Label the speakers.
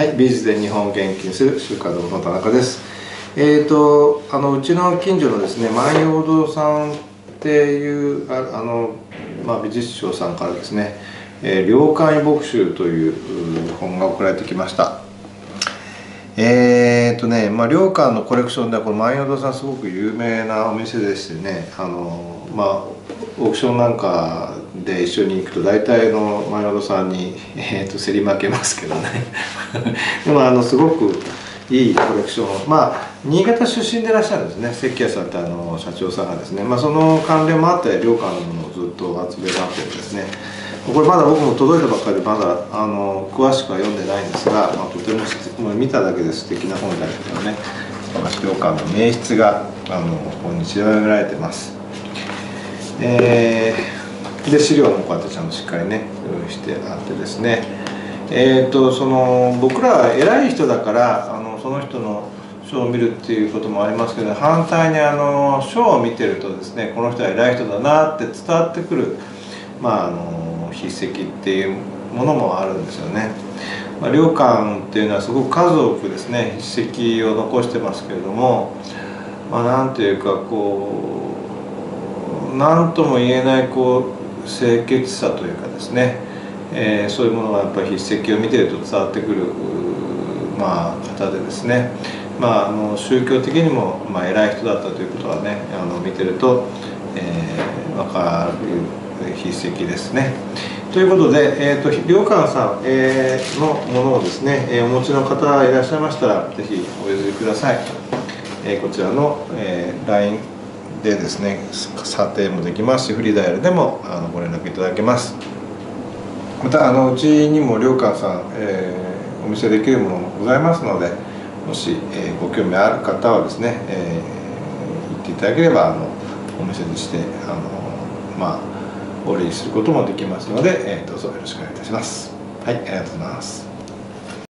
Speaker 1: はい、美術で日本を元気にする週刊堂の田中です。えーとあのうちの近所のですね万葉堂さんっていうああのまあ美術商さんからですね、えー、良寛牧集という本が送られてきました。えーとね、まあ良寛のコレクションではこの万葉堂さんすごく有名なお店でしてね、あのまあオークションなんかで一緒に行くと大体の万葉堂さんに、えー、と競り負けますけどね。でもあのすごくいいコレクションまあ新潟出身でいらっしゃるんですね。関谷さんってあの社長さんがですね、まあ、その関連もあって良寛のものをずっと集めになってるんですね。これまだ僕も届いたばっかりでまだあの詳しくは読んでないんですが、まあ、とてももう見ただけで素敵な本であるけどね良寛の名筆があの本にちりめられてます。えー、で資料もこうやってちゃんとしっかりね用意してあってですねえーと、その僕らは偉い人だからあのその人の書を見るっていうこともありますけど反対にあの書を見てるとですねこの人は偉い人だなって伝わってくる、まあ、あの筆跡っていうものもあるんですよね。まあ、良寛っていうのはすごく数多くですね筆跡を残してますけれども、まあ、なんていうかこう何とも言えないこう清潔さというかですねえー、そういうものがやっぱり筆跡を見てると伝わってくる、まあ、方でですね、まあ、あの宗教的にも、まあ、偉い人だったということはねあの見てると、えー、分かる筆跡ですね。ということで、えーと、良寛さん、えー、のものをですね、えー、お持ちの方いらっしゃいましたら是非お譲りください。えー、こちらの、えー、LINE でですね査定もできますしフリーダイヤルでもあのご連絡いただけます。またあのうちにも良寛さん、えー、お見せできるものもございますのでもし、えー、ご興味ある方はですね、えー、言っていただければあのお見せにしてあのまあお礼することもできますので、えー、どうぞよろしくお願いいたします。はい、ありがとうございます。